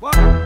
What?